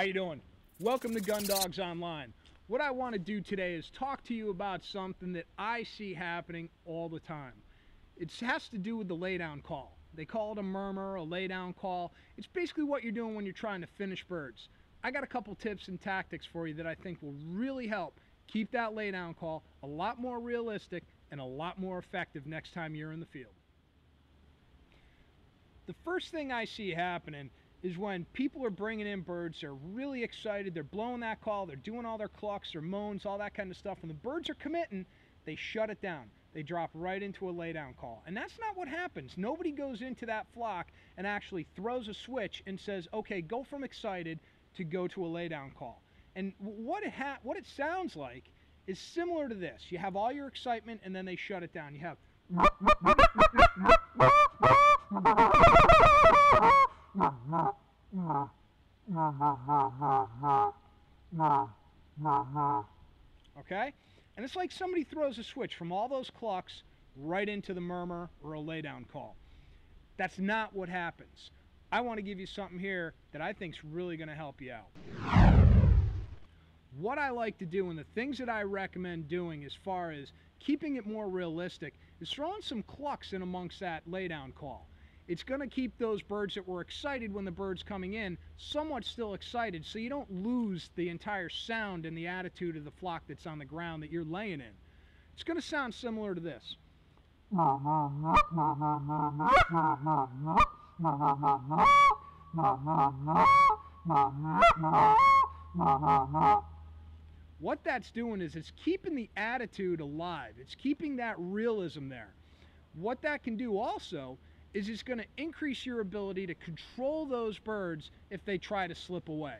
you doing? Welcome to Gun Dogs Online. What I want to do today is talk to you about something that I see happening all the time. It has to do with the laydown call. They call it a murmur, a laydown call. It's basically what you're doing when you're trying to finish birds. I got a couple tips and tactics for you that I think will really help keep that laydown call a lot more realistic and a lot more effective next time you're in the field. The first thing I see happening is when people are bringing in birds, they're really excited, they're blowing that call, they're doing all their clucks, their moans, all that kind of stuff. When the birds are committing, they shut it down. They drop right into a laydown call. And that's not what happens. Nobody goes into that flock and actually throws a switch and says, okay, go from excited to go to a laydown call. And what it, ha- what it sounds like is similar to this. You have all your excitement and then they shut it down. You have Okay? And it's like somebody throws a switch from all those clucks right into the murmur or a laydown call. That's not what happens. I want to give you something here that I think is really going to help you out. What I like to do and the things that I recommend doing as far as keeping it more realistic is throwing some clucks in amongst that laydown call. It's going to keep those birds that were excited when the bird's coming in somewhat still excited so you don't lose the entire sound and the attitude of the flock that's on the ground that you're laying in. It's going to sound similar to this. What that's doing is it's keeping the attitude alive. It's keeping that realism there. What that can do also is it's going to increase your ability to control those birds if they try to slip away.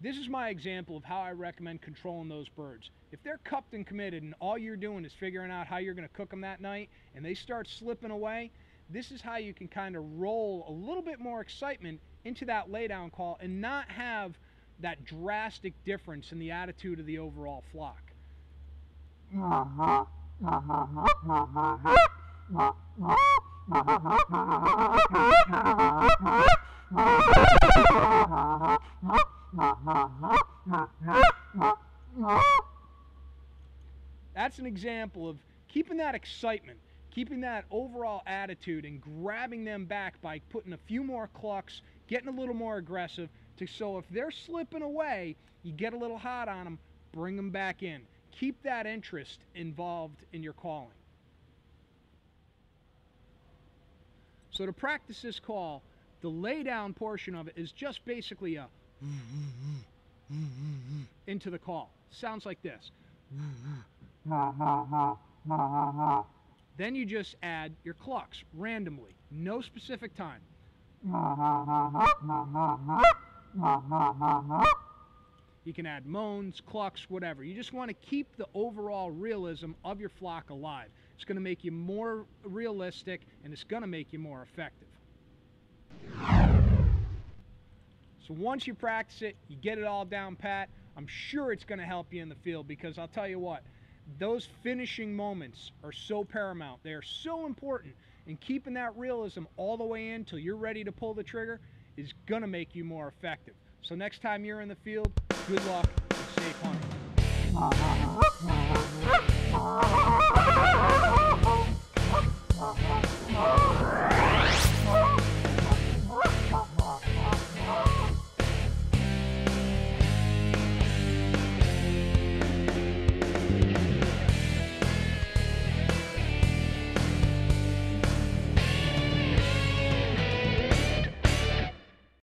This is my example of how I recommend controlling those birds. If they're cupped and committed and all you're doing is figuring out how you're going to cook them that night and they start slipping away, this is how you can kind of roll a little bit more excitement into that laydown call and not have that drastic difference in the attitude of the overall flock. Uh-huh. Uh-huh. Uh-huh. That's an example of keeping that excitement, keeping that overall attitude, and grabbing them back by putting a few more clucks, getting a little more aggressive. To, so if they're slipping away, you get a little hot on them, bring them back in. Keep that interest involved in your calling. So to practice this call, the lay down portion of it is just basically a into the call. Sounds like this. Then you just add your clucks randomly, no specific time. You can add moans, clucks, whatever. You just want to keep the overall realism of your flock alive. It's going to make you more realistic and it's going to make you more effective. So once you practice it, you get it all down pat, I'm sure it's going to help you in the field because I'll tell you what, those finishing moments are so paramount. They are so important. And keeping that realism all the way in until you're ready to pull the trigger is going to make you more effective. So next time you're in the field, good luck and safe hunting.